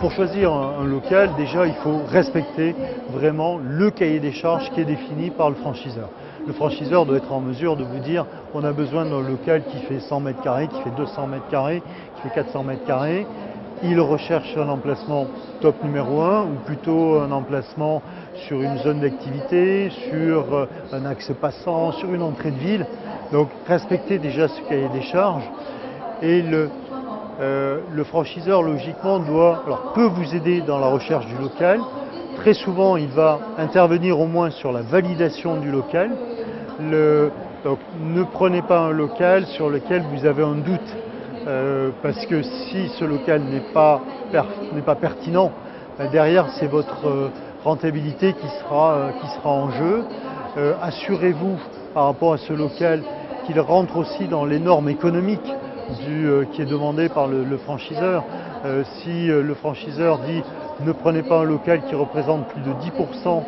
pour choisir un, local, déjà, il faut respecter vraiment le cahier des charges qui est défini par le franchiseur. Le franchiseur doit être en mesure de vous dire on a besoin d'un local qui fait 100 mètres carrés, qui fait 200 mètres carrés, qui fait 400 mètres carrés. Il recherche un emplacement top numéro 1 ou plutôt un emplacement sur une zone d'activité, sur euh, un axe passant, sur une entrée de ville. Donc respectez déjà ce cahier des charges et le, euh, le franchiseur logiquement doit, alors, peut vous aider dans la recherche du local. Très souvent, il va intervenir au moins sur la validation du local. donc, ne prenez pas un local sur lequel vous avez un doute, euh, parce que si ce local n'est pas, pertinent, ben, derrière c'est votre euh, rentabilité qui sera en jeu. Assurez-vous par rapport à ce local qu'il rentre aussi dans les normes économiques euh, qui est demandé par le, franchiseur. Euh, si euh, le franchiseur dit ne prenez pas un local qui représente plus de 10%,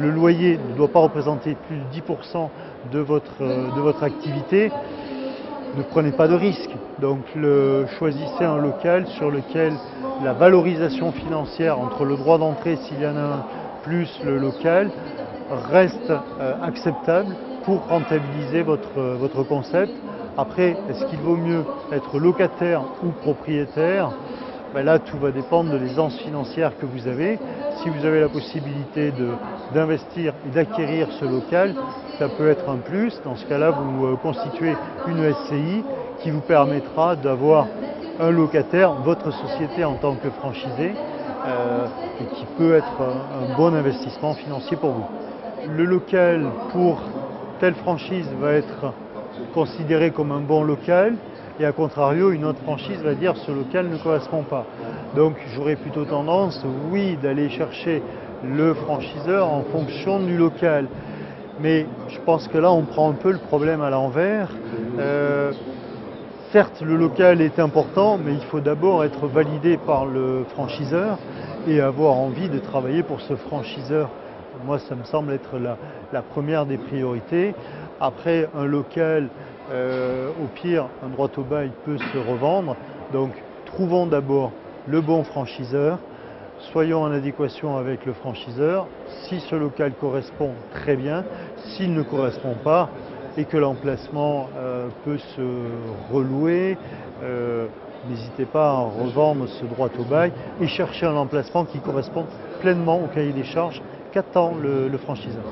le loyer ne doit pas représenter plus de 10% de votre, de votre activité, ne prenez pas de risque. Donc choisissez un local sur lequel la valorisation financière entre le droit d'entrée, s'il y en a un, plus le local, reste acceptable pour rentabiliser votre, votre concept. Après, est-ce qu'il vaut mieux être locataire ou propriétaire? Ben Là, tout va dépendre de l'aisance financière que vous avez. Si vous avez la possibilité d'investir et d'acquérir ce local, ça peut être un plus. Dans ce cas-là, vous euh, constituez une SCI qui vous permettra d'avoir un locataire, votre société en tant que franchisé, euh, et qui peut être un bon investissement financier pour vous. Le local pour telle franchise va être considéré comme un bon local et à contrario, une autre franchise va dire ce local ne correspond pas. Donc j'aurais plutôt tendance, oui, d'aller chercher le franchiseur en fonction du local. Mais je pense que là, on prend un peu le problème à l'envers. Euh, certes, le local est important, mais il faut d'abord être validé par le franchiseur et avoir envie de travailler pour ce franchiseur. Moi, ça me semble être la première des priorités. Après, un local, euh, au pire, un droit au bail peut se revendre. Donc, trouvons d'abord le bon franchiseur, soyons en adéquation avec le franchiseur. Si ce local correspond, très bien. S'il ne correspond pas et que l'emplacement euh, peut se relouer, euh, n'hésitez pas à revendre ce droit au bail et chercher un emplacement qui correspond pleinement au cahier des charges qu'attend le franchiseur.